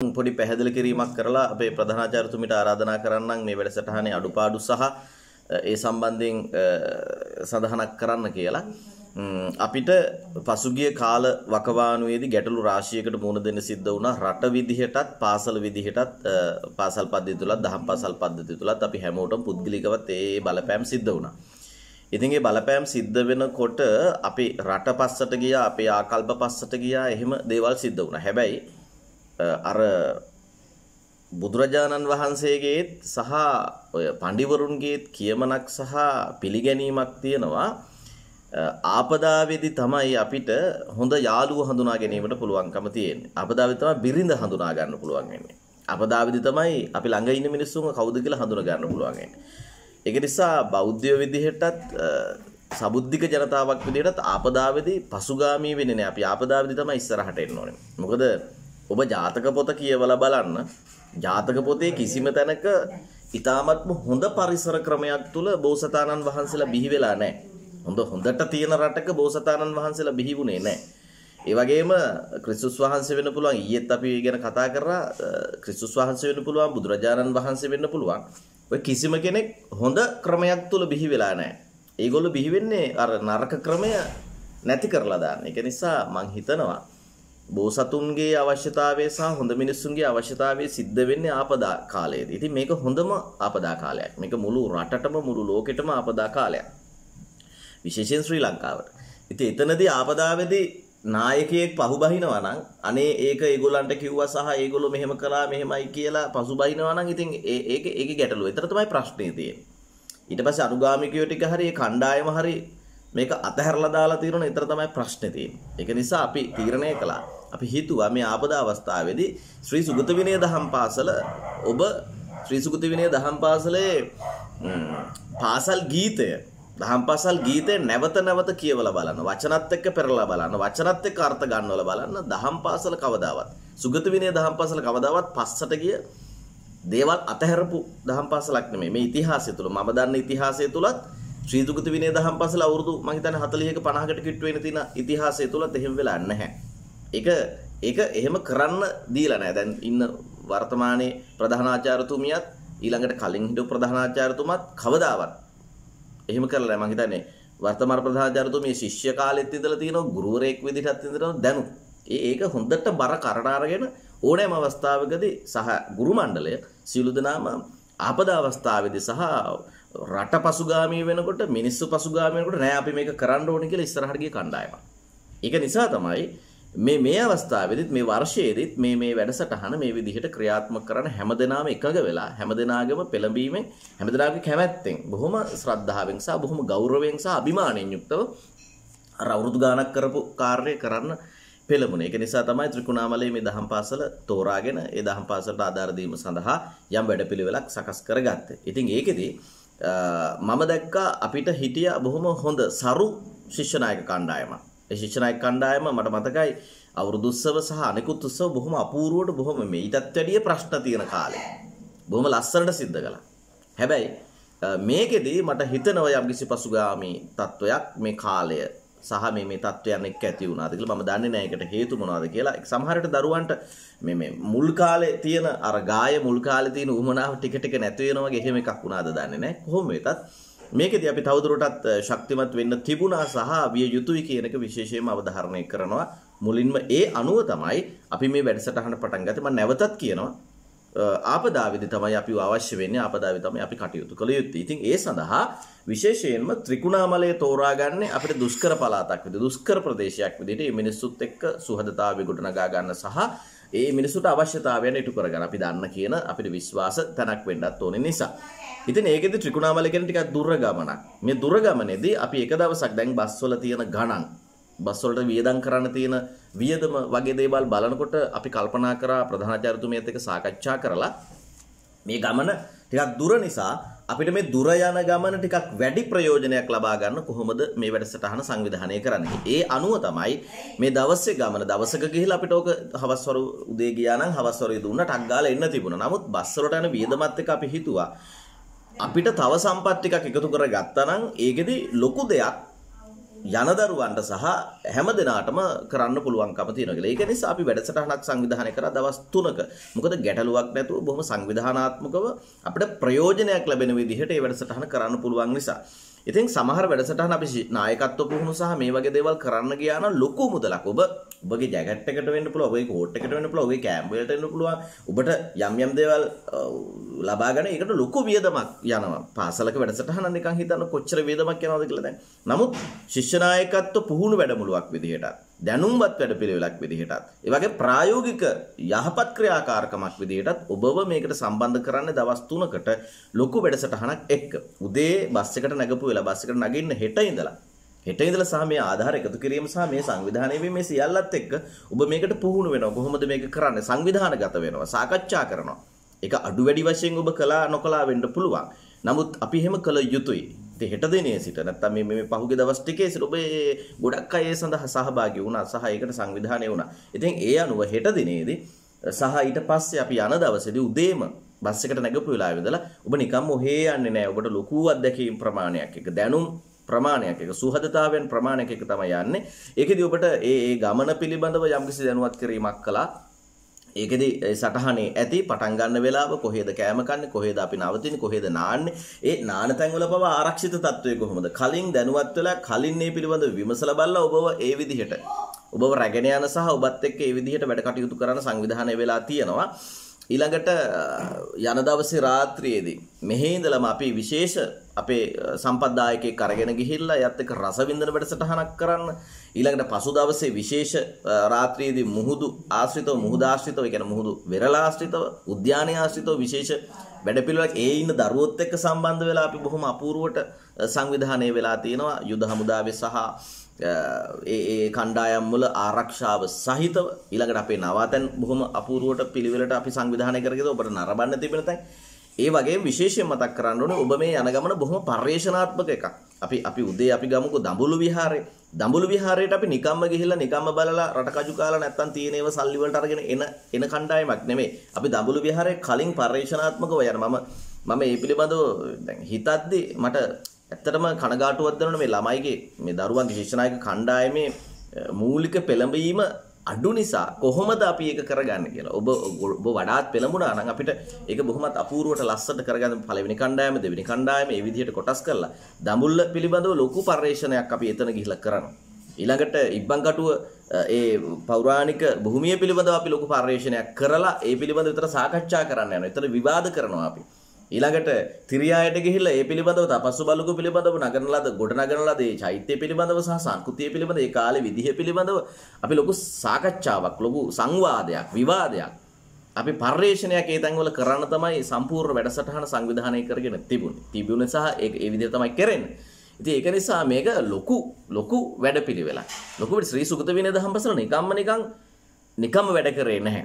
පොඩි පැහැදිලි කිරීමක් කරලා අපේ ප්‍රධානාචාර්යතුමිට ආරාධනා කරන්නම් මේ වැඩසටහනේ අඩුපාඩු සහ ඒ සම්බන්ධයෙන් සඳහනක් කරන්න කියලා. අපිට පසුගිය කාල වකවානුවේදී ගැටලු රාශියකට මුහුණ දෙන්න සිද්ධ වුණා රට විදිහටත් පාසල විදිහටත් පාසල් පද්ධතිය තුලත් දහම් පාසල් පද්ධතිය තුලත් අපි හැමෝටම පුද්ගලිකවත් ඒ බලපෑම් සිද්ධ වුණා. ඉතින් ඒ බලපෑම් සිද්ධ වෙනකොට අපි රට පස්සට ගියා අපේ ආකල්ප පස්සට ගියා එහෙම දේවල් සිද්ධ වුණා. හැබැයි අර බුදුරජාණන් වහන්සේගේත් සහ ඔය පඬිවරුන්ගේත් කියමනක් සහ පිළිගැනීමක් තියෙනවා ආපදාවේදී තමයි අපිට හොඳ යාළුව හඳුනා ගැනීමට පුළුවන්කම තියෙන්නේ. ආපදාවේදී තමයි බිරිඳ හඳුනා ගන්න පුළුවන් වෙන්නේ. ආපදාවේදී තමයි අපි ළඟ ඉන්න මිනිස්සුන්ව කවුද කියලා හඳුනා ගන්න පුළුවන් වෙන්නේ. ඒක නිසා බෞද්ධය විදිහටත් සබුද්ධික ජනතාවක් විදිහටත් ආපදාවේදී පසුගාමී වෙන්නේ නැහැ. අපි ආපදාවේදී තමයි ඉස්සරහට එන්න ඕනේ. මොකද ඔබ ජාතක පොත කියවලා බලන්න ජාතක පොතේ කිසිම තැනක ඊ타මත්ම හොඳ පරිසර ක්‍රමයක් තුල බෝසතාණන් වහන්සේලා බිහි වෙලා නැහැ. හොඳ හොඳට තියෙන රටක බෝසතාණන් වහන්සේලා බිහි වුණේ නැහැ. ඒ වගේම ක්‍රිස්තුස් වහන්සේ වෙන්න පුළුවන් ඊයේත් අපි ගැන කතා කරා ක්‍රිස්තුස් වහන්සේ වෙන්න පුළුවන් බුදුරජාණන් වහන්සේ වෙන්න පුළුවන්. ඔය කිසිම කෙනෙක් හොඳ ක්‍රමයක් තුල බිහි වෙලා නැහැ. ඒගොල්ලෝ බිහි වෙන්නේ අර නරක ක්‍රමය නැති කරලා දාන්න. ඒක නිසා මං හිතනවා බෝසතුන්ගේ අවශ්‍යතාවය සහ හොඳ මිනිස්සුන්ගේ අවශ්‍යතාවය සිද්ධ වෙන්නේ ආපදා කාලයේදී. ඉතින් මේක හොඳම ආපදා කාලයක්. මේක මුළු රටටම මුළු ලෝකෙටම ආපදා කාලයක්. විශේෂයෙන් ශ්‍රී ලංකාවට. ඉතින් එතනදී ආපදාවේදී නායකයෙක් පහුබහිනවා නම් අනේ ඒක ඒගොල්ලන්ට කිව්වා සහ ඒගොල්ලෝ මෙහෙම කළා මෙහෙමයි කියලා පසුබහිනවා නම් ඉතින් ඒක ඒකේ ගැටලුව. ඒතර තමයි ප්‍රශ්නේ තියෙන්නේ. ඊට පස්සේ අනුගාමිකයෝ ටික හරි ඒ කණ්ඩායම හරි මේක අතහැරලා දාලා තියෙනවා ඊතර තමයි ප්‍රශ්නේ තියෙන්නේ. ඒක නිසා අපි තීරණය කළා අපි හිතුවා මේ ආපදා අවස්ථාවේදී ශ්‍රී සුගත විනය දහම් පාසල ඔබ ශ්‍රී සුගත විනය දහම් පාසලේ පාසල් ගීතය දහම් පාසල් ගීතය නැවත නැවත කියවලා බලන්න වචනත් එක්ක පෙරලා බලන්න වචනත් එක්ක අර්ථ ගන්නවලා බලන්න දහම් පාසල කවදාවත් සුගත විනය දහම් පාසල කවදාවත් පස්සට ගිය දේවල් අතහැරපු දහම් පාසලක් නෙමෙයි. මේ ඉතිහාසය තුල මම දන්න ඉතිහාසය තුලත් ශ්‍රී සුගත විනය දහම් පාසල අවුරුදු මම හිතන්නේ 40ක 50කට කිට්ටු වෙන තියෙන ඉතිහාසය තුලත් එහෙම වෙලා නැහැ. ඒක ඒක එහෙම කරන්න දීලා නැහැ. දැන් ඉන්න වර්තමානයේ ප්‍රධානාචාර්යතුමියත් ඊළඟට කලින් හිටපු ප්‍රධානාචාර්යතුමත් කවදාවත් එහෙම කරලා නැහැ. මම හිතන්නේ වර්තමාන ප්‍රධානාචාර්යතුමිය ශිෂ්‍ය කාලෙත් ඉඳලා තියෙනවා ගුරුවරයෙක් විදිහටත් ඉඳලා දැනු. ඒ ඒක හොඳට බර කරට අරගෙන ඕනෑම අවස්ථාවකදී සහ ගුරු මණ්ඩලය සියලු දෙනාම ආපදා අවස්ථාවේදී සහ රට පසුගාමී වෙනකොට මිනිස්සු පසුගාමී වෙනකොට නෑ අපි මේක කරන්න ඕනේ කියලා ඉස්සරහට ගිය කණ්ඩායමක්. ඒක නිසා තමයි මේ මේ අවස්ථාවේදීත් මේ වර්ෂයේදීත් මේ මේ වැඩසටහන මේ විදිහට ක්‍රියාත්මක කරන හැමදෙනාම එකඟ වෙලා හැමදෙනාගේම පෙළඹීමෙන් හැමදෙනාගේ කැමැත්තෙන් බොහොම ශ්‍රද්ධාවෙන් සහ බොහොම ගෞරවයෙන් සහ අභිමාණයෙන් යුක්තව අර අවුරුදු ගාණක් කරපු කාර්යය කරන්න පෙළඹුණේ. ඒක නිසා තමයි ත්‍රිකුණාමලයේ මේ දහම් පාසල තෝරාගෙන ඒ දහම් පාසලට ආධාර දීම සඳහා යම් වැඩපිළිවෙලක් සකස් කරගත්තේ. ඉතින් ඒකෙදි මම දැක්කා අපිට හිටිය බොහොම හොඳ සරු ශිෂ්‍ය නායක කණ්ඩායමක්. ඒ ශිෂ්‍යනායක කණ්ඩායම මට මතකයි අවුරුදු උත්සව සහ අනිකුත් උත්සව බොහොම අපූර්වට බොහොම මේ ඊටත් වැඩිය ප්‍රශ්න තියෙන කාලේ. බොහොම ලස්සනට සිද්ධ කළා. හැබැයි මේකෙදි මට හිතෙනවා යම්කිසි පසුගාමී තත්වයක් මේ කාලය සහ මේ මේ තත්වයන් එක්ක ඇති වුණාද කියලා මම දන්නේ නැහැ ඒකට හේතු මොනවද කියලා. සමහරට දරුවන්ට මේ මේ මුල් කාලේ තියෙන අර ගාය මුල් කාලේ තියෙන උමනාව ටික ටික නැති වෙනවා වගේ එහෙම එකක් වුණාද දන්නේ නැහැ. කොහොම වෙතත් මේකෙදි අපි තවදුරටත් ශක්තිමත් වෙන්න තිබුණා සහ විය යුතුයි කියන එක විශේෂයෙන්ම අවධාරණය කරනවා. මුලින්ම ඒ අනුව තමයි අපි මේ වැඩසටහන පටන් ගත්තේ. මම නැවතත් කියනවා ආපදාවේදී තමයි අපි අවශ්‍ය වෙන්නේ ආපදාවේ තමයි අපි කටයුතු කළ යුත්තේ. ඉතින් ඒ සඳහා විශේෂයෙන්ම ත්‍රිකුණාමලය තෝරාගන්නේ අපිට දුෂ්කර පළාතක් විදිහට දුෂ්කර ප්‍රදේශයක් විදිහට මේ මිනිස්සුත් එක්ක සුහදතාවය ගොඩනගා ගන්න සහ ඒ මිනිසුන්ට අවශ්‍යතාවයන් ඉටු කරගන්න අපි දන්න කියන අපිට විශ්වාස තැනක් වෙන්නත් ඕනේ නිසා. ඉතින් ඒකෙදි ත්‍රිකුණාමලය කියන්නේ ටිකක් දුර ගමනක්. මේ දුර ගමනේදී අපි එක දවසක් දැන් බස්වල තියෙන ගණන් බස් වලට වියදම් කරන්න තියෙන වියදම වගේ දේවල් බලනකොට අපි කල්පනා කරා ප්‍රධානාචාර්යතුමියත් එක්ක සාකච්ඡා කරලා මේ ගමන ටිකක් දුර නිසා අපිට මේ දුර යන ගමන ටිකක් වැඩි ප්‍රයෝජනයක් ලබා ගන්න කොහොමද මේ වැඩසටහන සංවිධානය කරන්නේ. ඒ අනුව තමයි මේ දවසේ ගමන දවසක ගිහිල්ලා අපිට ඕක හවස්වරු උදේ ගියා නම් හවස්වරු දුන්නා ටක් ගාලා එන්න තිබුණා. නමුත් බස් වලට යන වියදමත් එක්ක අපි හිතුවා අපිට තව සම්පත් ටිකක් එකතු කරගත්තා නම් ඒකෙදි ලොකු දෙයක් යන දරුවන්ට සහ හැම දෙනාටම කරන්න පුළුවන්කම තියෙනවා කියලා. ඒක නිසා අපි වැඩසටහනක් සංවිධානය කරා දවස් 3ක. මොකද ගැටලුවක් නැතුව බොහොම සංවිධානාත්මකව අපිට ප්‍රයෝජනයක් ලැබෙන විදිහට මේ වැඩසටහන කරන්න පුළුවන් නිසා. ඉතින් සමහර වැඩසටහන අපි නායකත්ව පුහුණු සහ මේ වගේ දේවල් කරන්න ගියා නම් ලොකු මුදලක්. ඔබ ඔබගේ ජැකට් එකට වෙන්න පුළුවන්, ඔබගේ කෝට් එකට වෙන්න පුළුවන්, ඔබගේ කෑම් වලට වෙන්න පුළුවන්. ඔබට යම් යම් දේවල් ලබා ගන්න ඒකට ලොකු වියදමක් යනවා. පාසලක වැඩසටහන නිකන් හිතන්න කොච්චර වියදමක් යනවද කියලා දැන්. නමුත් ශිෂ්‍ය නායකත්ව පුහුණු වැඩමුළුවක් විදිහට දැනුම්වත් වැඩපිළිවෙලක් විදිහටත් ඒ වගේ ප්‍රායෝගික යහපත් ක්‍රියාකාරකමක් විදිහටත් ඔබව මේකට සම්බන්ධ කරන්න දවස් 3කට ලොකු වැඩසටහනක් එක්ක උදේ බස් එකට නැගපු වෙලා බස් එකට නගින්න හෙට ඉඳලා හෙට ඉඳලා සහ මේ ආධාර එකතු කිරීම සහ මේ සංවිධානයේ මේ සියල්ලත් එක්ක ඔබ මේකට පුහුණු වෙනවා. කොහොමද මේක කරන්නේ? සංවිධානගත වෙනවා සාකච්ඡා කරනවා. ඒක අඩු වැඩි වශයෙන් ඔබ කළා නොකළා වෙන්න පුළුවන්. නමුත් අපි එහෙම කළ යුතුයි. ඉතින් හෙට දිනේ සිට නැත්තම් මේ මේ පහුගිය දවස් ටිකේ සිට ඔබ ගොඩක් අය ඒ සඳහා සහභාගී වුණා. සහ ඒකට සංවිධානය වුණා. ඉතින් ඒ අනුව හෙට දිනේදී සහ ඊට පස්සේ අපි යන දවසේදී උදේම බස් එකට නැගපු වෙලාවෙ ඉඳලා ඔබ නිකම්ම ඔහේ යන්නේ නැහැ. ඔබට ලොකු අත්දැකීම් ප්‍රමාණයක් එක දැනුම් ප්‍රමාණයක් එක සුහදතාවයන් ප්‍රමාණයක් එක තමයි යන්නේ. ඒකෙදි ඔබට ඒ ඒ ගමන පිළිබඳව යම්කිසි දැනුවත් කිරීමක් කළා. ඒකෙදි සටහනේ ඇති පටන් ගන්න වෙලාව කොහෙද කෑම කන්නේ කොහෙද අපි නවතින්නේ කොහෙද නාන්නේ ඒ නාන තැන් වල පවා ආරක්ෂිත තත්වයේ කොහොමද කලින් දැනුවත් වෙලා කලින් මේ පිළිබඳව විමසලා බලලා ඔබව ඒ විදිහට ඔබව රැගෙන යන සහ ඔබත් එක්ක ඒ විදිහට වැඩ කටයුතු කරන සංවිධානය වෙලා තියෙනවා ඊළඟට යන දවසේ රාත්‍රියේදී මෙහි ඉඳලම අපි විශේෂ අපේ සම්පත්දායකයෙක් අරගෙන ගිහිල්ලා එයත් එක්ක රසවින්දන වැඩසටහනක් කරන්න. ඊළඟට පසු දවසේ විශේෂ රාත්‍රියේදී මුහුදු ආශ්‍රිතව මුහුද ආශ්‍රිතව ඒ කියන්නේ මුහුදු වෙරළ ආශ්‍රිතව උද්‍යානය ආශ්‍රිතව විශේෂ වැඩපිළිවෙලක්. ඒ ඉන්න දරුවොත් එක්ක සම්බන්ධ වෙලා අපි බොහොම අපූර්වට සංවිධානය වෙලා තියෙනවා. යුද හමුදාවේ සහ ඒ ඒ කණ්ඩායම් වල ආරක්ෂාව සහිතව. ඊළඟට අපේ නවාතැන් බොහොම අපූර්වට පිළිවෙලට අපි සංවිධානය කරගෙන ඔබට නරඹන්න තිබෙන තැන්. ඒ වගේ විශේෂයෙන් මතක් කරන්න ඕනේ ඔබ මේ යන ගමන බොහොම පර්යේෂණාත්මක එකක්. අපි අපි උදේ අපි ගමුකෝ දඹුලු විහාරේ. දඹුලු විහාරයට අපි නිකම්ම ගිහිල්ලා නිකම්ම බලලා රට කජු කාලා නැත්තම් තියෙන ඒවා සල්ලි වලට අරගෙන එන එන කණ්ඩායමක් නෙමෙයි. අපි දඹුලු විහාරේ කලින් පර්යේෂණාත්මකව යන මම මම මේ පිළිබඳව දැන් හිතද්දි මට ඇත්තටම කනගාටුවක් දැනුණා මේ ළමයිගේ මේ දරුවන්ගේ ශිෂ්‍යනායක කණ්ඩායමේ මූලික පෙළඹවීම අඩු නිසා කොහොමද අපි ඒක කරගන්නේ කියලා. ඔබ ඔබ වඩාත් පෙළඹුණා නම් අපිට ඒක බොහොමත් අපූර්වට ලස්සට කරගන්න පළවෙනි කණ්ඩායම දෙවෙනි කණ්ඩායම මේ විදිහට කොටස් කරලා දඹුල්ල පිළිබඳව ලොකු පර්යේෂණයක් අපි එතන ගිහිල්ලා කරනවා. ඊළඟට ඉබ්බන්කටුව ඒ පෞරාණික භූමිය පිළිබඳව අපි ලොකු පර්යේෂණයක් කරලා ඒ පිළිබඳව විතර සාකච්ඡා කරන්න යනවා. එතන විවාද කරනවා අපි. ඊළඟට තිරියායට ගිහිල්ලා ඒ පිළිබඳව තපස්සු බලුක පිළිබඳව නගන ලද ගොඩ නගන ලද ඒ චෛත්‍ය පිළිබඳව සහ සංස්කෘතිය පිළිබඳව ඒ කාලේ විදිහ පිළිබඳව අපි ලොකු සාකච්ඡාවක් ලොකු සංවාදයක් විවාදයක් අපි පර්යේෂණයක් ඒ තැන්වල කරන්න තමයි සම්පූර්ණ වැඩසටහන සංවිධානය කරගෙන තිබුණේ. තිබුණේ සහ ඒ ඒ විදිහ තමයි කරන්නේ. ඉතින් ඒක නිසා මේක ලොකු ලොකු වැඩපිළිවෙලක්. ලොකු ශ්‍රී සුගත විනය දහම්පසල නිකම්ම නිකන් නිකම්ම වැඩ කරේ නැහැ.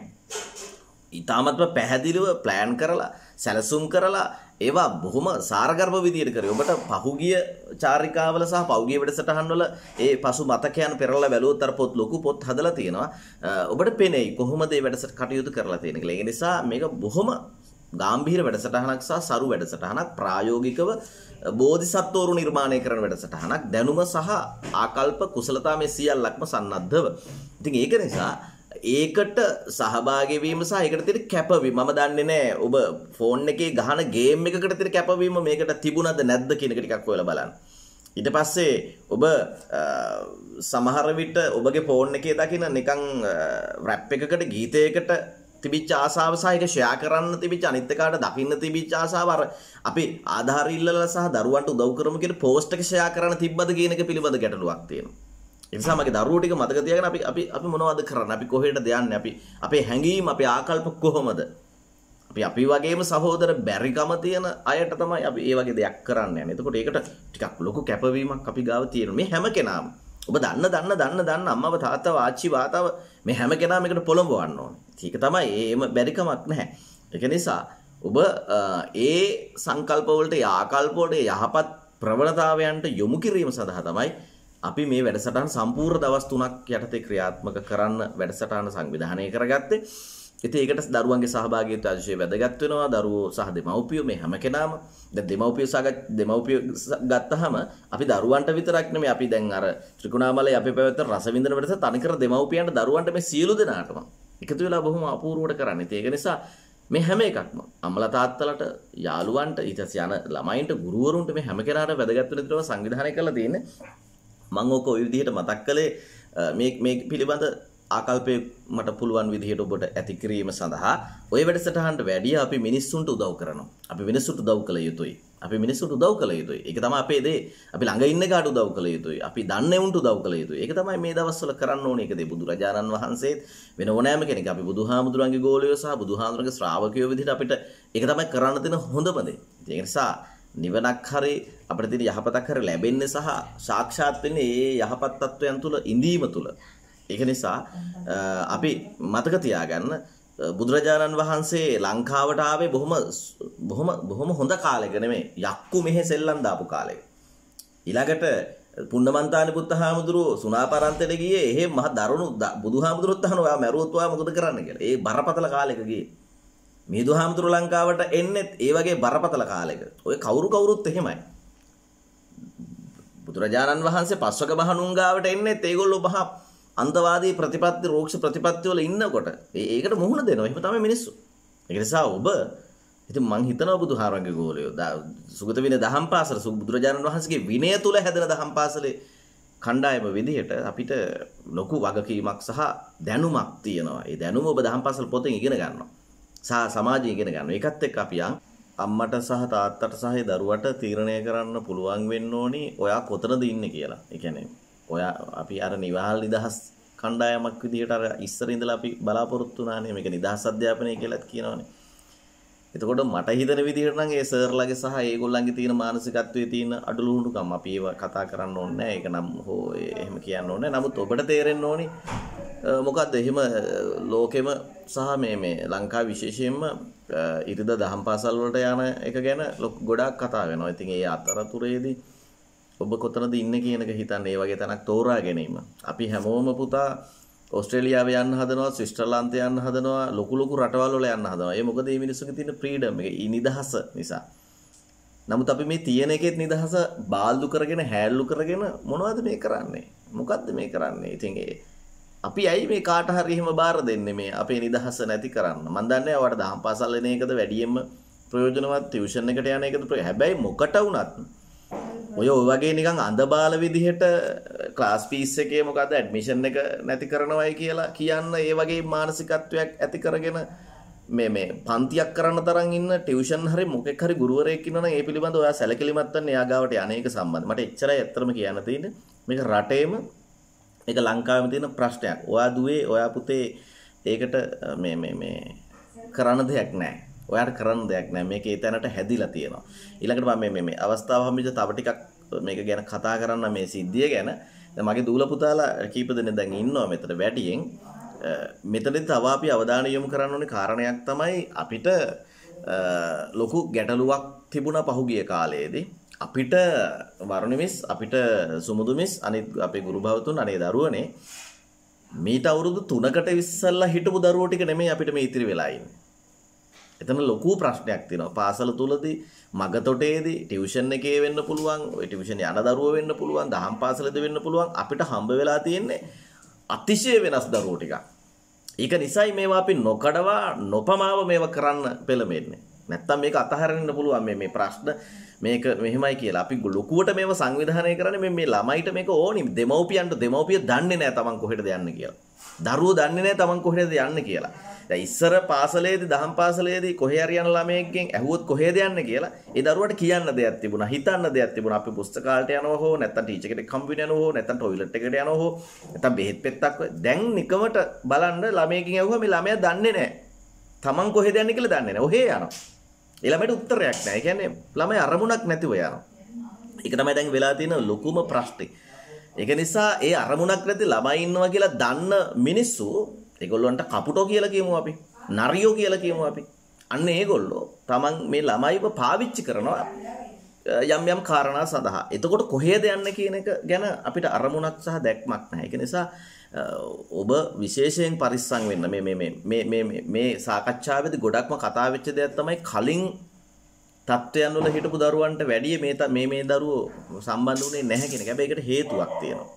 ඉතාමත්ම පැහැදිලිව ප්ලෑන් කරලා සැලසුම් කරලා ඒවා බොහොම සාරගර්භ විදියට කරේ. ඔබට පහුගිය චාරිකාවල සහ පහුගිය වැඩසටහන් වල ඒ පසු මතකයන් පෙරලා බැලුවොත් අර පොත් ලොකු පොත් හදලා තියෙනවා. ඔබට පෙනෙයි කොහොමද මේ වැඩසට කටයුතු කරලා තියෙන්නේ කියලා. ඒ නිසා මේක බොහොම ගාම්භීර වැඩසටහනක් සහ සරු වැඩසටහනක් ප්‍රායෝගිකව බෝධිසත්වරු නිර්මාණය කරන වැඩසටහනක් දැනුම සහ ආකල්ප කුසලතා මේ සියල්ලක්ම සන්නද්ධව. ඉතින් ඒක නිසා ඒකට සහභාගී වීම සහ ඒකට තියෙන කැපවීම මම දන්නේ නැහැ ඔබ ෆෝන් එකේ ගහන ගේම් එකකට තියෙන කැපවීම මේකට තිබුණද නැද්ද කියන එක ටිකක් හොයලා බලන්න. ඊට පස්සේ ඔබ සමහර විට ඔබගේ ෆෝන් එකේ දකින නිකන් රැප් එකකට ගීතයකට තිබිච්ච ආසාව සහ ඒක ෂෙයා කරන්න තිබිච්ච අනිත් එකාට දකින්න තිබිච්ච ආසාව අර අපි ආධාර ඉල්ලලා සහ දරුවන්ට උදව් කරමු කියන පෝස්ට් එක ෂෙයා කරන්න තිබ්බද කියන එක පිළිබඳ ගැටලුවක් තියෙනවා. එනිසා මගේ දරුවෝ ටික මතක තියාගෙන අපි අපි අපි මොනවද කරන්නේ? අපි කොහෙටද යන්නේ? අපි අපේ හැඟීම්, අපේ ආකල්ප කොහොමද? අපි අපි වගේම සහෝදර බැරිකම තියෙන අයට තමයි අපි ඒ වගේ දෙයක් කරන්න යන්නේ. එතකොට ඒකට ටිකක් ලොකු කැපවීමක් අපි ගාව තියෙනවා. මේ හැම කෙනාම ඔබ දන්න දන්න දන්න දන්න අම්මව තාත්තව ආච්චි වාතාව මේ හැම කෙනාම එකට පොළඹවන්න ඕනේ. ඒක තමයි ඒම බැරිකමක් නැහැ. ඒක නිසා ඔබ ඒ සංකල්ප වලට ආකල්ප වලට යහපත් ප්‍රවණතාවයන්ට යොමු කිරීම සඳහා තමයි අපි මේ වැඩසටහන සම්පූර්ණ දවස් 3ක් යටතේ ක්‍රියාත්මක කරන්න වැඩසටහන සංවිධානය කරගත්තේ. ඉතින් ඒකට දරුවන්ගේ සහභාගීත්වය අතිශය වැදගත් වෙනවා. දරුවෝ සහ දෙමව්පියෝ මේ හැම කෙනාම දැන් දෙමව්පියෝ සහ දෙමව්පියෝ ගත්තාම අපි දරුවන්ට විතරක් නෙමෙයි අපි දැන් අර ත්‍රිකුණාමලයේ අපි පැවැත්වෙන රස විඳින වෙලස තනිකර දෙමව්පියන්ට දරුවන්ට මේ සියලු දෙනාටම එකතු වෙලා බොහොම අපූර්වට කරන්නේ. ඒක නිසා මේ හැම එකක්ම අම්මලා තාත්තලට යාළුවන්ට ඊට යන ළමයින්ට ගුරුවරුන්ට මේ හැම කෙනාට වැදගත් වෙන විදිහට සංවිධානය කරලා තියෙන්නේ. මං ඕක ওই විදිහට මතක් කළේ මේ මේ පිළිබඳ ආකල්පය මට පුළුවන් විදිහට ඔබට ඇති කිරීම සඳහා ඔය වැඩසටහනට වැඩිය අපි මිනිස්සුන්ට උදව් කරනවා. අපි මිනිස්සුන්ට උදව් කළ යුතුයි. අපි මිනිස්සුන්ට උදව් කළ යුතුයි. ඒක තමයි අපේ දේ. අපි ළඟ ඉන්න කාට උදව් කළ යුතුයි. අපි දන්නේ උන්ට උදව් කළ යුතුයි. ඒක තමයි මේ දවස්වල කරන්න ඕනේ ඒක දේ බුදුරජාණන් වහන්සේත් වෙන ඕනෑම කෙනෙක් අපි බුදුහාමුදුරන්ගේ ගෝලියෝ සහ බුදුහාමුදුරන්ගේ ශ්‍රාවකයෝ විදිහට අපිට ඒක තමයි කරන්න තියෙන හොඳම දේ. ඒ නිසා නිවනක් හරි අපිට තියෙන යහපතක් හරි ලැබෙන්නේ සහ සාක්ෂාත් වෙන්නේ ඒ යහපත් තත්වයන් තුල ඉඳීම තුල. ඒක නිසා අපි මතක තියාගන්න බුදුරජාණන් වහන්සේ ලංකාවට ආවේ බොහොම බොහොම බොහොම හොඳ කාලෙක නෙමෙයි යක්කු මෙහෙ සෙල්ලම් දාපු කාලෙක. ඊළඟට පුන්නමන්තානි පුත්ත හාමුදුරුවෝ සුණාපරන්තයට ගියේ එහෙම මහ දරුණු බුදුහාමුදුරුවොත් අහන ඔයා මැරුවොත් ඔයා මොකද කරන්න කියලා. ඒ බරපතල කාලෙක ගියේ. මිහිඳු හාමුදුරුව ලංකාවට එන්නෙත් ඒ වගේ බරපතල කාලෙක. ඔය කවුරු කවුරුත් එහෙමයි. බුදුරජාණන් වහන්සේ පස්වක මහණුන් ගාවට එන්නෙත් ඒගොල්ලෝ මහා අන්තවාදී ප්‍රතිපත්ති රෝක්ෂ ප්‍රතිපත්ති වල ඉන්නකොට ඒකට මුහුණ දෙනවා. එහෙම තමයි මිනිස්සු. ඒක නිසා ඔබ ඉතින් මං හිතනවා බුදුහාරංගේ ගෝලයෝ සුගත විනය දහම් පාසල බුදුරජාණන් වහන්සේගේ විනය තුල හැදෙන දහම් පාසලේ කණ්ඩායම විදිහට අපිට ලොකු වගකීමක් සහ දැනුමක් තියෙනවා. ඒ දැනුම ඔබ දහම් පාසල පොතෙන් ඉගෙන ගන්නවා. සහ සමාජය ඉගෙන ගන්නවා. ඒකත් එක්ක අපි අම්මට සහ තාත්තට සහ දරුවට තීරණය කරන්න පුළුවන් වෙන්න ඕනි ඔයා කොතනද ඉන්නේ කියලා. ඒ කියන්නේ ඔයා අපි අර නිවාහල් නිදහස් කණ්ඩායමක් විදිහට අර ඉස්සර ඉඳලා අපි බලාපොරොත්තු වුණානේ මේක නිදහස් අධ්‍යාපනය කියලාත් කියනවනේ. එතකොට මට හිතන විදිහට නම් ඒ සර්ලගේ සහ ඒගොල්ලන්ගේ තියෙන මානසිකත්වයේ තියෙන අඩලුහුණුකම් අපි ඒව කතා කරන්න ඕනේ නැහැ. ඒක නම් හෝ එහෙම කියන්න ඕනේ නැහැ. නමුත් ඔබට තේරෙන්න ඕනි මොකද්ද එහෙම ලෝකෙම සහ මේ මේ ලංකාව විශේෂයෙන්ම ඉරිද දහම් පාසල් වලට යන එක ගැන ගොඩාක් කතා වෙනවා. ඉතින් ඒ අතරතුරේදී ඔබ කොතනද ඉන්නේ කියන එක හිතන්න ඒ වගේ තැනක් තෝරා ගැනීම. අපි හැමෝම පුතා ඕස්ට්‍රේලියාව යන්න හදනවා, ස්විට්සර්ලන්තය යන්න හදනවා, ලොකු ලොකු රටවල් වල යන්න හදනවා. ඒ මොකද මේ මිනිස්සුන්ගේ තියෙන ෆ්‍රීඩම් එක, නිදහස නිසා. නමුත් අපි මේ තියෙන එකෙත් නිදහස බාල්දු කරගෙන හැල්ලු කරගෙන මොනවද මේ කරන්නේ? මොකද්ද මේ කරන්නේ? ඉතින් අපි ඇයි මේ කාට හරි එහෙම බාර දෙන්නේ මේ අපේ නිදහස නැති කරන්න? මම දන්නේ ඔයාලට දහම් පාසල් එන එකද වැඩියෙන්ම ප්‍රයෝජනවත් ටියුෂන් එකට යන එකද හැබැයි මොකට වුණත් ඔය ඔය වගේ නිකන් අඳබාල විදිහට ක්ලාස් ෆීස් එකේ මොකද ඇඩ්මිෂන් එක නැති කරනවයි කියලා කියන්න ඒ වගේ මානසිකත්වයක් ඇති කරගෙන මේ මේ පන්තියක් කරන්න තරම් ඉන්න ටියුෂන් හරි මොකෙක් හරි ගුරුවරයෙක් ඉන්නවනම් ඒ පිළිබඳව ඔයා සැලකිලිමත් වෙන්න එයා ගාවට යන්නේක සම්බන්ධ. මට එච්චරයි ඇත්තම කියන්න තියෙන්නේ. මේක රටේම මේක ලංකාවෙම තියෙන ප්‍රශ්නයක්. ඔයා දුවේ ඔයා පුතේ ඒකට මේ මේ මේ කරන්න දෙයක් නැහැ. ඔයාට කරන්න දෙයක් නෑ මේක ඒ තැනට හැදිලා තියෙනවා. ඊළඟට මම මේ මේ අවස්ථාව හැමිද තව ටිකක් මේක ගැන කතා කරන්න මේ සිද්ධිය ගැන. මගේ දූල පුතාලා කීප දෙනෙක් දැන් ඉන්නවා මෙතන වැඩියෙන් මෙතනදී තව අපි අවධානය යොමු කරන්න ඕනේ කාරණයක් තමයි අපිට ලොකු ගැටලුවක් තිබුණා පහුගිය කාලයේදී. අපිට වරුණිමිස් අපිට සුමුදුමිස් අනිත් අපේ ගුරු භවතුන් අනේ දරුවනේ මීට අවුරුදු 3කට ඉස්සෙල්ලා හිටපු දරුවෝ ටික නෙමෙයි අපිට මේ ඉතිරි වෙලා ඉන්නේ එතන ලොකු ප්‍රශ්නයක් තියෙනවා. පාසල තුලදී මගතොටේදී ටියුෂන් එකේ වෙන්න පුළුවන්, ওই ටියුෂන් යන දරුවෝ වෙන්න පුළුවන්, දහම් පාසලද වෙන්න පුළුවන්. අපිට හම්බ වෙලා තියෙන්නේ අතිශය වෙනස් දරුවෝ ටිකක්. ඒක නිසයි මේවා අපි නොකඩවා නොපමාව මේවා කරන්න පෙළඹෙන්නේ. නැත්තම් මේක අතහරින්න පුළුවන් මේ මේ ප්‍රශ්න මේක මෙහෙමයි කියලා. අපි ලොකුවට මේව සංවිධානය කරන්නේ මේ මේ ළමයිට මේක ඕනි. දෙමව්පියන්ට දෙමව්පිය දන්නේ නැහැ තමන් කොහෙටද යන්නේ කියලා. දරුවෝ දන්නේ නැහැ තමන් කොහෙටද යන්නේ කියලා. දැන් ඉස්සර පාසලේදී දහම් පාසලේදී කොහේ හරි යන ළමයෙක්ගෙන් ඇහුවොත් කොහෙද යන්නේ කියලා ඒ දරුවට කියන්න දෙයක් තිබුණා හිතන්න දෙයක් තිබුණා අපි පුස්තකාලයට යනවා හෝ නැත්නම් ටීචර් කෙනෙක් හම්බ වෙන යනවා හෝ නැත්නම් টয়ලට් එකට යනවා හෝ නැත්නම් බෙහෙත් පෙත්තක් දැන් නිකමට බලන්න ළමයෙක්ගෙන් ඇහුවා මේ ළමයා දන්නේ නැහැ තමන් කොහෙද යන්නේ කියලා දන්නේ නැහැ ඔහේ යනවා ඒ ළමයට උත්තරයක් නැහැ ඒ කියන්නේ ළමයා අරමුණක් නැතිව යනවා ඒක තමයි දැන් වෙලා තියෙන ලොකුම ප්‍රශ්නේ ඒක නිසා ඒ අරමුණක් නැති ළමයි ඉන්නවා කියලා දන්න මිනිස්සු ඒගොල්ලන්ට කපුටෝ කියලා කියමු අපි. නරියෝ කියලා කියමු අපි. අන්න ඒගොල්ලෝ තමන් මේ ළමයිව පාවිච්චි කරනවා යම් යම් කාරණා සඳහා. එතකොට කොහේද යන්න කියන එක ගැන අපිට අරමුණක් සහ දැක්මක් නැහැ. ඒක නිසා ඔබ විශේෂයෙන් පරිස්සම් වෙන්න මේ මේ මේ මේ මේ සාකච්ඡාවේදී ගොඩක්ම කතා වෙච්ච දෙයක් තමයි කලින් තත්ත්වයන් වල හිටපු දරුවන්ට වැඩිය මේ මේ මේ දරුවෝ සම්බන්ධ වුණේ නැහැ කියන එක. හැබැයි ඒකට හේතුවක් තියෙනවා.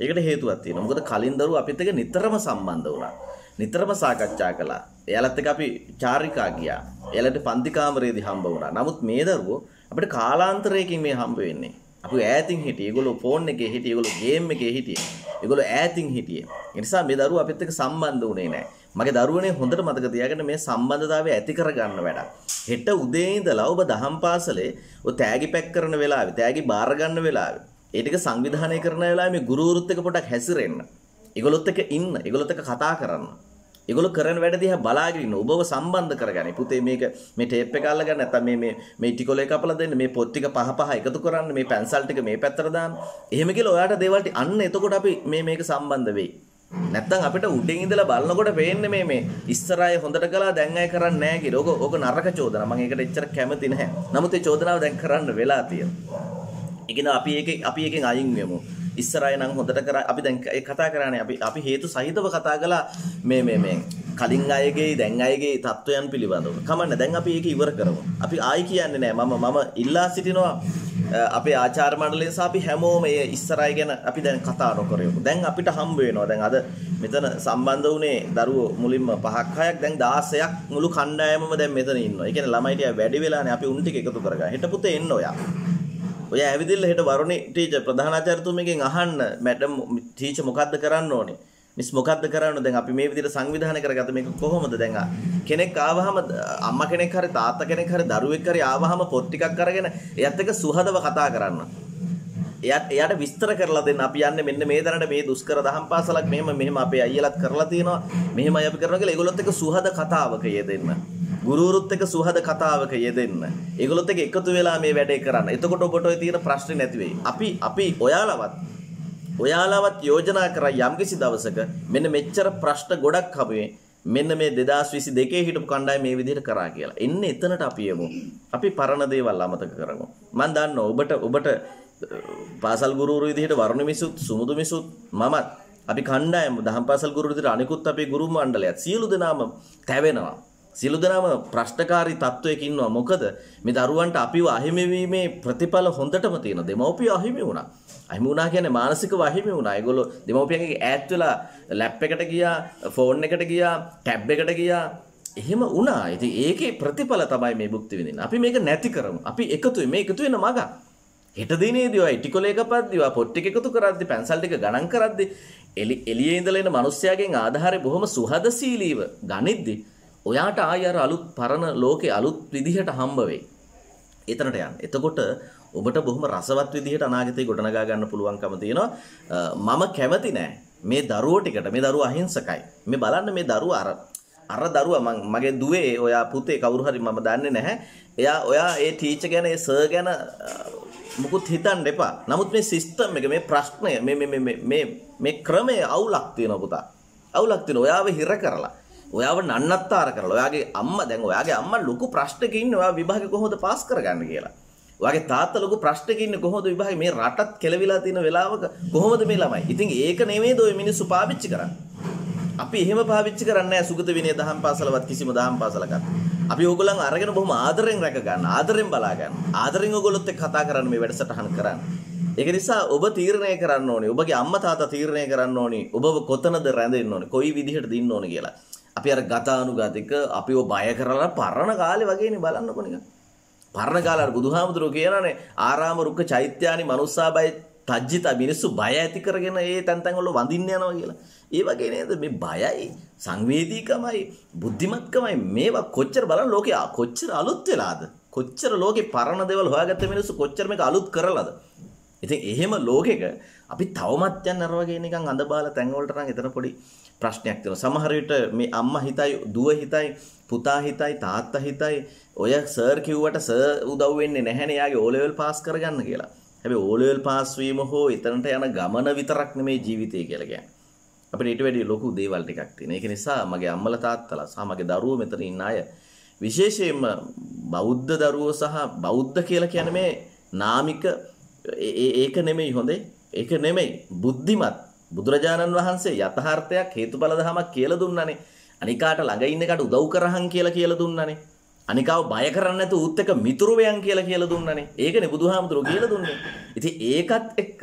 ඒකට හේතුවක් තියෙනවා. මොකද කලින් දරුවෝ අපිත් එක්ක නිතරම සම්බන්ධ වුණා. නිතරම සාකච්ඡා කළා. එයාලත් එක්ක අපි චාරිකා ගියා. එයාලට පන්ති කාමරයේදී හම්බ වුණා. නමුත් මේ දරුවෝ අපිට කාලාන්තරයකින් මේ හම්බ වෙන්නේ. අපි ඈතින් හිටියේ. ඒගොල්ලෝ ෆෝන් එකේ හිටියේ. ඒගොල්ලෝ ගේම් එකේ හිටියේ. ඒගොල්ලෝ ඈතින් හිටියේ. ඒ නිසා මේ දරුවෝ අපිත් එක්ක සම්බන්ධ වුණේ නැහැ. මගේ දරුවනේ හොඳට මතක තියාගන්න මේ සම්බන්ධතාවය ඇති කරගන්න වැඩක්. හෙට උදේ ඉඳලා ඔබ දහම් පාසලේ ඔය තෑගි පැක් කරන වෙලාවේ, තෑගි බාර ගන්න වෙලාවේ, ඒ ටික සංවිධානය කරන වෙලාවේ මේ ගුරුවරුත් එක්ක පොඩක් හැසිරෙන්න. ඒගොල්ලොත් එක්ක ඉන්න, ඒගොල්ලොත් එක්ක කතා කරන්න. ඒගොල්ලෝ කරන වැඩ දිහා බලාගෙන ඉන්න. ඔබව සම්බන්ධ කරගන්න. පුතේ මේක මේ ටේප් එක අල්ලගන්න නැත්නම් මේ මේ මේ ටිකොලේ කපලා දෙන්න. මේ පොත් ටික පහ පහ එකතු කරන්න. මේ පැන්සල් ටික මේ පැත්තට දාන්න. එහෙම කියලා ඔයාට දේවල් අන්න එතකොට අපි මේ මේක සම්බන්ධ වෙයි. නැත්තම් අපිට උඩින් ඉඳලා බලනකොට පේන්නේ මේ මේ ඉස්සරහේ හොඳට කළා දැන් අය කරන්නේ නැහැ කියලා. ඕක ඕක නරක චෝදනා. මම ඒකට එච්චර කැමති නැහැ. නමුත් ඒ චෝදනාව දැන් කරන්න වෙලා තියෙනවා. ඒකින අපි ඒකේ අපි ඒකෙන් අයින් වෙමු. ඉස්සරහේ නම් හොඳට කරා අපි දැන් ඒ කතා කරානේ අපි අපි හේතු සහිතව කතා කළා මේ මේ මේ කලින් අයගේ දැන් අයගේ තත්වයන් පිළිබඳව. කමන්න දැන් අපි ඒක ඉවර කරමු. අපි ආයි කියන්නේ නැහැ. මම මම ඉල්ලා සිටිනවා අපේ ආචාර්ය මණ්ඩලයෙන් සහ අපි හැමෝම මේ ඉස්සරහයි ගැන අපි දැන් කතා නොකරමු. දැන් අපිට හම්බ වෙනවා. දැන් අද මෙතන සම්බන්ධ වුණේ දරුවෝ මුලින්ම පහක් හයක් දැන් 16ක් මුළු කණ්ඩායමම දැන් මෙතන ඉන්නවා. ඒ කියන්නේ ළමයි ටික වැඩි වෙලානේ අපි උන් ටික එකතු කරගන්න. හෙට පුතේ එන්න ඔයා. ඔය ඇවිදින්න හෙට වරුණි ටීචර් ප්‍රධානාචාර්යතුමියගෙන් අහන්න මැඩම් ටීචර් මොකද්ද කරන්න ඕනේ? මිස් මොකද්ද කරන්න දැන් අපි මේ විදිහට සංවිධානය කරගත්ත මේක කොහොමද දැන් කෙනෙක් ආවහම අම්මා කෙනෙක් හරි තාත්තා කෙනෙක් හරි දරුවෙක් හරි ආවහම පොත් ටිකක් අරගෙන එයත් එක්ක සුහදව කතා කරන්න. එයාට එයාට විස්තර කරලා දෙන්න අපි යන්නේ මෙන්න මේ දරට මේ දුෂ්කර දහම් පාසලක් මෙහෙම මෙහෙම අපේ අයියලත් කරලා තියෙනවා මෙහෙමයි අපි කරනවා කියලා ඒගොල්ලොත් එක්ක සුහද කතාවක යෙදෙන්න. ගුරුවරුත් එක්ක සුහද කතාවක යෙදෙන්න. ඒගොල්ලොත් එක්ක එකතු වෙලා මේ වැඩේ කරන්න. එතකොට ඔබට ඔය තියෙන ප්‍රශ්නේ නැති වෙයි. අපි අපි ඔයාලවත් ඔයාලවත් යෝජනා කරා යම්කිසි දවසක මෙන්න මෙච්චර ප්‍රශ්න ගොඩක් හමුවේ මෙන්න මේ 2022 හිටපු කණ්ඩායම මේ විදිහට කරා කියලා. එන්න එතනට අපි යමු. අපි පරණ දේවල් අමතක කරමු. මම දන්නවා ඔබට ඔබට පාසල් ගුරුවරු විදිහට වරුණ මිසුත් සුමුදු මිසුත් මමත් අපි කණ්ඩායම දහම් පාසල් ගුරු විදිහට අනිකුත් අපේ ගුරු මණ්ඩලයත් සියලු දෙනාම තැවෙනවා. සියලු දෙනාම ප්‍රශ්නකාරී තත්වයක ඉන්නවා. මොකද මේ දරුවන්ට අපිව අහිමි වීමේ ප්‍රතිඵල හොඳටම තියෙන දෙමව්පියෝ අහිමි වුණා. අහිමි වුණා කියන්නේ මානසිකව අහිමි වුණා. ඒගොල්ලෝ දෙමව්පියන්ගේ ඈත් වෙලා ලැප් එකට ගියා, ෆෝන් එකට ගියා, ටැබ් එකට ගියා. එහෙම වුණා. ඉතින් ඒකේ ප්‍රතිඵල තමයි මේ භුක්ති විඳින්නේ. අපි මේක නැති කරමු. අපි එකතු මේ එකතු වෙන මග. හෙට දිනේදී ඔය ටිකොල එක පද්දි ඔය පොට් ටික එකතු කරද්දි පැන්සල් ටික ගණන් කරද්දි එළියේ ඉඳලා එන මිනිස්සයාගෙන් ආධාරය බොහොම සුහදශීලීව ගනිද්දි ඔයාට ආය අර අලුත් පරණ ලෝකේ අලුත් විදිහට හම්බ වෙයි. එතනට යන්න. එතකොට ඔබට බොහොම රසවත් විදිහට අනාගතේ ගොඩනගා ගන්න පුළුවන්කම තියෙනවා. මම කැමති නෑ මේ දරුවෝ ටිකට මේ දරුවා අහිංසකයි. මේ බලන්න මේ දරුවා අර අර දරුවා මගේ දුවේ ඔයා පුතේ කවුරු හරි මම දන්නේ නැහැ. එයා ඔයා ඒ ටීචර් ගැන ඒ සර් ගැන මුකුත් හිතන්න එපා. නමුත් මේ සිස්ටම් එක මේ ප්‍රශ්නය මේ මේ මේ මේ මේ ක්‍රමය අවුලක් තියෙනවා පුතා. අවුලක් තියෙනවා. ඔයාව හිර කරලා ඔයාව නන්නත්තාර කරලා ඔයාගේ අම්මා දැන් ඔයාගේ අම්මා ලොකු ප්‍රශ්නක ඉන්නේ ඔයා විභාගේ කොහොමද පාස් කරගන්න කියලා. ඔයාගේ තාත්තා ලොකු ප්‍රශ්නක ඉන්නේ කොහොමද විභාගේ මේ රටත් කෙලවිලා තියෙන වෙලාවක කොහොමද මේ ළමයි. ඉතින් ඒක නෙමෙයිද ඔය මිනිස්සු පාවිච්චි කරන්නේ. අපි එහෙම පාවිච්චි කරන්නේ නැහැ සුගත විනය දහම් පාසලවත් කිසිම දහම් පාසලක. අපි ඕගොල්ලන් අරගෙන බොහොම ආදරෙන් රැක ගන්න, ආදරෙන් බලා ගන්න. ආදරෙන් ඕගොල්ලොත් එක්ක කතා කරන්න මේ වැඩසටහන කරන්න. ඒක නිසා ඔබ තීරණය කරන්න ඕනේ. ඔබගේ අම්මා තාත්තා තීරණය කරන්න ඕනේ. ඔබව කොතනද රැඳෙන්න ඕනේ. කොයි විදිහටද ඉන්න ඕනේ කියලා. අපි අර ගතානුගතික අපිව බය කරලා පරණ කාලේ වගේනේ බලන්නකො නිකන්. පරණ කාලේ අර බුදුහාමුදුරුවෝ කියනනේ ආරාම රුක්ක චෛත්‍යානි මනුස්සා බය තජ්ජිත මිනිස්සු බය ඇති කරගෙන ඒ තැන් තැන් වල වඳින්න යනවා කියලා. ඒ වගේ නේද මේ බයයි සංවේදීකමයි බුද්ධිමත්කමයි මේවා කොච්චර බලන්න ලෝකේ කොච්චර අලුත් වෙලාද? කොච්චර ලෝකේ පරණ දේවල් හොයාගත්ත මිනිස්සු කොච්චර මේක අලුත් කරලාද? ඉතින් එහෙම ලෝකෙක අපි තවමත් යන අර වගේ නිකන් අඳබාලා තැන් වලට නම් එතන පොඩි ප්‍රශ්නයක් තියෙනවා. සමහර විට මේ අම්මා හිතයි, දුව හිතයි, පුතා හිතයි, තාත්තා හිතයි ඔය සර් කිව්වට සර් උදව් වෙන්නේ නැහැනේ යාගේ O level පාස් කරගන්න කියලා. හැබැයි O level පාස් වීම හෝ එතනට යන ගමන විතරක් නෙමේ ජීවිතය කියලා කියන්නේ. අපිට ඊට වැඩි ලොකු දේවල් ටිකක් තියෙනවා. ඒක නිසා මගේ අම්මලා තාත්තලා සහ මගේ දරුවෝ මෙතන ඉන්න අය විශේෂයෙන්ම බෞද්ධ දරුවෝ සහ බෞද්ධ කියලා කියන්නේ මේ නාමික ඒක නෙමෙයි හොඳේ. ඒක නෙමෙයි බුද්ධිමත් බුදුරජාණන් වහන්සේ යථාර්ථයක් හේතුඵල ධමයක් කියලා දුන්නනේ. අනිකාට ළඟ ඉන්න එකට උදව් කරහන් කියලා කියලා දුන්නනේ. අනිකාව බය කරන්නේ නැතුව උත් එක මිතුරු වෙයන් කියලා කියලා දුන්නනේ. ඒකනේ බුදුහාමුදුරුවෝ කියලා දුන්නේ. ඉතින් ඒකත් එක්ක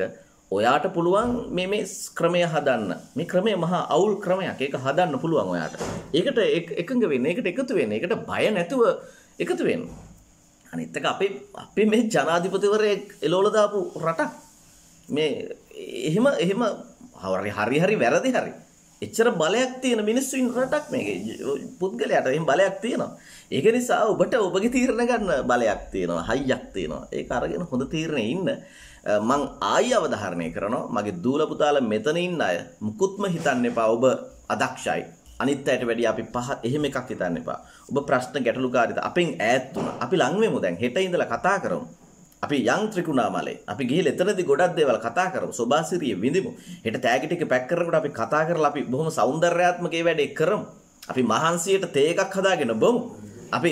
ඔයාට පුළුවන් මේ මේ ක්‍රමය හදන්න. මේ ක්‍රමය මහා අවුල් ක්‍රමයක්. ඒක හදන්න පුළුවන් ඔයාට. ඒකට එකඟ වෙන්න, ඒකට එකතු වෙන්න, ඒකට බය නැතුව එකතු වෙන්න. අනිත් එක අපේ අපේ මේ ජනාධිපතිවරයෙක් එළවල දාපු රටක්. මේ එහෙම එහෙම හරි හරි හරි වැරදි හරි. එච්චර බලයක් තියෙන මිනිස්සු ඉන්න රටක් මේක. පුද්ගලයාට එහෙම බලයක් තියෙනවා. ඒක නිසා ඔබට ඔබගේ තීරණ ගන්න බලයක් තියෙනවා. හයියක් තියෙනවා. ඒක අරගෙන හොඳ තීරණේ ඉන්න. මං ආයි අවධාරණය කරනවා මගේ දූල පුතාලා මෙතන ඉන්න අය මුකුත්ම හිතන්න එපා ඔබ අදක්ෂයි. අනිත් අයට වැඩිය අපි පහ එහෙම එකක් හිතන්න එපා. ඔබ ප්‍රශ්න ගැටලුකාරීද අපෙන් ඈත් වුණා. අපි ලං වෙමු දැන් හෙට ඉඳලා කතා කරමු. අපි යං ත්‍රිකුණාමලේ අපි ගිහිල්ලා එතනදී ගොඩක් දේවල් කතා කරමු සෝභාසිරිය විඳිමු. හෙට තෑගි ටික පැක් කරනකොට අපි කතා කරලා අපි බොහොම సౌందర్యාත්මක ඒ වැඩේ කරමු. අපි මහන්සියට තේ එකක් හදාගෙන බමු. අපි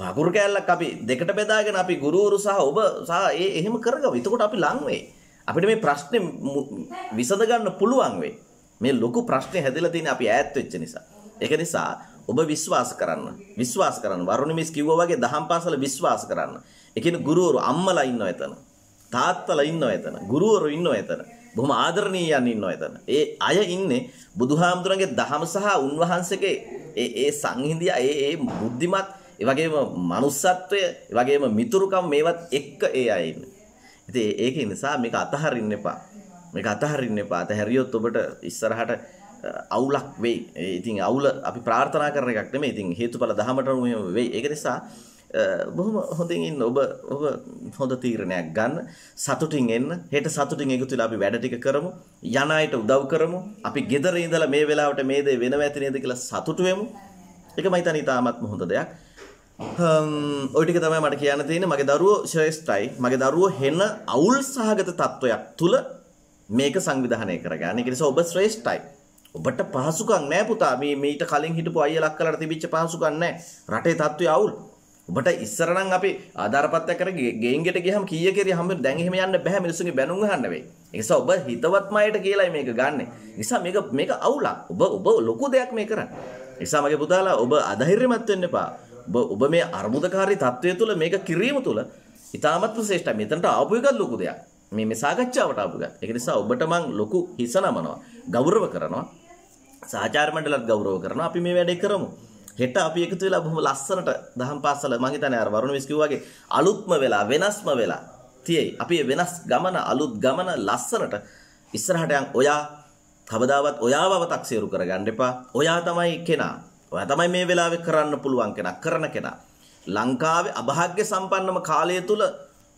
වගුරු කෑල්ලක් අපි දෙකට බෙදාගෙන අපි ගුරුවරු සහ ඔබ සහ ඒ එහෙම කරගමු. එතකොට අපි ලං වෙයි. අපිට මේ ප්‍රශ්නේ විසඳ ගන්න පුළුවන් වෙයි. මේ ලොකු ප්‍රශ්නේ හැදලා තියෙන්නේ අපි ඈත් වෙච්ච නිසා. ඒක නිසා ඔබ විශ්වාස කරන්න විශ්වාස කරන්න වරුණිමිස් කිව්වා වගේ දහම් පාසල විශ්වාස කරන්න ඒ කියන්නේ ගුරුවරු අම්මලා ඉන්නවා එතන. තාත්තලා ඉන්නවා එතන. ගුරුවරු ඉන්නවා එතන. බොහොම ආදරණීයයන් ඉන්නවා එතන. ඒ අය ඉන්නේ බුදුහාමුදුරන්ගේ දහම සහ උන්වහන්සේගේ ඒ ඒ සංහිඳිය ඒ ඒ බුද්ධිමත් ඒ වගේම manussත්වය ඒ වගේම මිතුරුකම් මේවත් එක්ක ඒ අය ඉන්නේ. ඉතින් ඒක නිසා මේක අතහරින්න එපා. මේක අතහරින්න එපා. අතහැරියොත් ඔබට ඉස්සරහට අවුලක් වෙයි. ඉතින් අවුල අපි ප්‍රාර්ථනා කරන එකක් නෙමෙයි. ඉතින් හේතුඵල දහමට වෙයි. ඒක නිසා බොහොම හොඳින් ඉන්න ඔබ ඔබ හොඳ තීරණයක් ගන්න සතුටින් එන්න හෙට සතුටින් එකතු වෙලා අපි වැඩ ටික කරමු යන අයට උදව් කරමු අපි ගෙදර ඉඳලා මේ වෙලාවට මේ දේ වෙනව ඇති නේද කියලා සතුටු වෙමු ඒක මම හිතන්නේ ඉතාමත්ම හොඳ දෙයක් ඔය ටික තමයි මට කියන්න තියෙන්නේ මගේ දරුවෝ ශ්‍රේෂ්ඨයි මගේ දරුවෝ හෙන අවුල් සහගත තත්වයක් තුල මේක සංවිධානය කරගන්න. ඒක නිසා ඔබ ශ්‍රේෂ්ඨයි. ඔබට පහසුකම් නෑ පුතා. මේ මීට කලින් හිටපු අයියලක් කලට තිබිච්ච පහසුකම් නෑ. රටේ තත්ත්වය අවුල්. ඔබට ඉස්සර නම් අපි ආධාරපත්‍රයක් කර ගේන්ගෙට ගියහම කීය කෙරිය හම්බ දැන් එහෙම යන්න බෑ මිනිස්සුන්ගේ බැනුම් අහන්න වෙයි. ඒ නිසා ඔබ හිතවත් මයට කියලායි මේක ගන්නෙ. නිසා මේක මේක අවුලක්. ඔබ ඔබ ලොකු දෙයක් මේ කරන්නේ. නිසා මගේ පුතාලා ඔබ අධෛර්යමත් වෙන්න එපා. ඔබ ඔබ මේ අර්බුදකාරී තත්වයේ තුල මේක කිරීම තුල ඉතාමත්ම ශ්‍රේෂ්ඨයි. මෙතනට ආපු එකත් ලොකු දෙයක්. මේ මේ සාකච්ඡාවට ආපු එකත්. ඒක නිසා ඔබට මං ලොකු හිස නමනවා. ගෞරව කරනවා. සහචාර මණ්ඩලත් ගෞරව කරනවා. අපි මේ වැඩේ කරමු. හෙට අපි එකතු වෙලා බොහොම ලස්සනට දහම් පාසල මං හිතන්නේ අර වරුණ විස් කිව්වාගේ අලුත්ම වෙලා වෙනස්ම වෙලා තියෙයි. අපි වෙනස් ගමන අලුත් ගමන ලස්සනට ඉස්සරහට යන් ඔයා කවදාවත් ඔයාවව තක්සේරු කරගන්න එපා. ඔයා තමයි කෙනා. ඔයා තමයි මේ වෙලාවේ කරන්න පුළුවන් කෙනා, කරන කෙනා. ලංකාවේ අභාග්‍ය සම්පන්නම කාලය තුල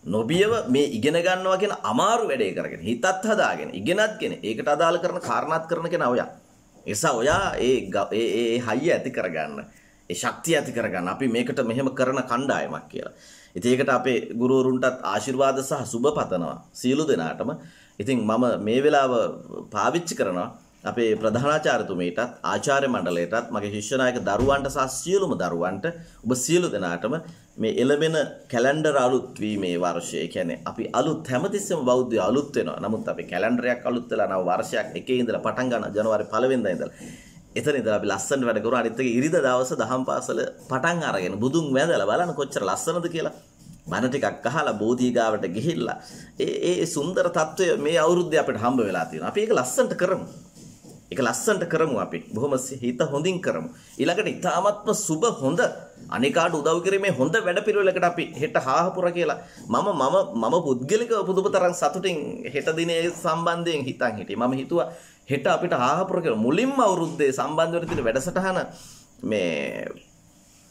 නොබියව මේ ඉගෙන ගන්නවා කියන අමාරු වැඩේ කරගෙන හිතත් හදාගෙන ඉගෙනත්ගෙන ඒකට අදාළ කරන කාරණාත් කරන කෙනා ඔයා. නිසා ඔයා ඒ ඒ හයිය ඇති කරගන්න. ඒ ශක්තිය ඇති කරගන්න. අපි මේකට මෙහෙම කරන කණ්ඩායමක් කියලා. ඉතින් ඒකට අපේ ගුරුවරුන්ටත් ආශිර්වාද සහ සුබ පතනවා. සියලු දෙනාටම. ඉතින් මම මේ වෙලාව පාවිච්චි කරනවා අපේ ප්‍රධානාචාර්යතුමීටත් ආචාර්ය මණ්ඩලයටත් මගේ ශිෂ්‍ය නායක දරුවන්ට සහ සියලුම දරුවන්ට ඔබ සියලු දෙනාටම මේ එළඹෙන කැලෙන්ඩර් අලුත් වීමේ වර්ෂය. ඒ කියන්නේ අපි අලුත් හැමතිස්සෙම බෞද්ධය අලුත් වෙනවා. නමුත් අපි කැලෙන්ඩරයක් අලුත් වෙලා නව වර්ෂයක් එකේ ඉඳලා පටන් ගන්න ජනවාරි 1 වෙනිදා ඉඳලා එතන ඉඳලා අපි ලස්සන වැඩ කරුවා අනිත් එක ඉරිදා දවස දහම් පාසල පටන් අරගෙන බුදුන් වැඳලා බලන්න කොච්චර ලස්සනද කියලා බණ ටිකක් අහලා බෝධිගාවට ගිහිල්ලා ඒ ඒ සුන්දර తত্ত্বය මේ අවුරුද්දේ අපිට හම්බ වෙලා තියෙනවා. අපි ඒක ලස්සනට කරමු. ඒක ලස්සනට කරමු අපි. බොහොම හිත හොඳින් කරමු. ඊළඟට ඊ타මත්ම සුබ හොඳ අනිකාට උදව් කිරීමේ හොඳ වැඩපිළිවෙලකට අපි හෙට හාහපුර කියලා මම මම මම පුද්ගලිකව පුදුමතරම් සතුටින් හෙට දිනේ සම්බන්ධයෙන් හිතන් හිටියේ. මම හිතුවා හෙට අපිට හාහපුර කියලා මුලින්ම අවුරුද්දේ සම්බන්ධ වෙන තියෙන වැඩසටහන මේ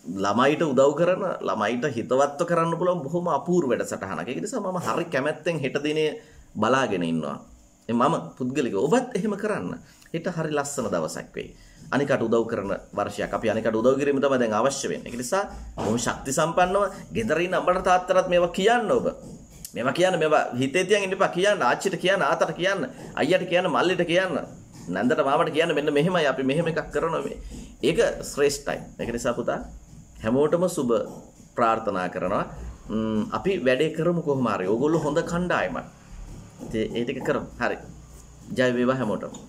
ළමයිට උදව් කරන ළමයිට හිතවත්ව කරන්න පුළුවන් බොහොම අපූර්ව වැඩසටහනක්. ඒක නිසා මම හරි කැමැත්තෙන් හෙට දිනේ බලාගෙන ඉන්නවා. මම පුද්ගලිකව ඔබත් එහෙම කරන්න. හෙට හරි ලස්සන දවසක් වෙයි. අනිකට උදව් කරන වර්ෂයක් අපි අනිකට උදව් කිරීම තමයි දැන් අවශ්‍ය වෙන්නේ. ඒක නිසා බොහොම ශක්ති සම්පන්නව ගෙදර ඉන්න අපට තාත්තටත් මේවා කියන්න ඔබ. මේවා කියන්න මේවා හිතේ තියන් ඉන්න එපා කියන්න ආච්චිට කියන්න ආතට කියන්න අයියට කියන්න මල්ලිට කියන්න නැන්දට මාවට කියන්න මෙන්න මෙහෙමයි අපි මෙහෙම එකක් කරනවා මේ. ඒක ශ්‍රේෂ්ඨයි. ඒක නිසා පුතා හැමෝටම සුබ ප්‍රාර්ථනා කරනවා. අපි වැඩේ කරමු කොහොම හරි. ඕගොල්ලෝ හොඳ කණ්ඩායමක්. ඉතින් ඒ ටික කරමු. හරි. ජය වේවා හැමෝටම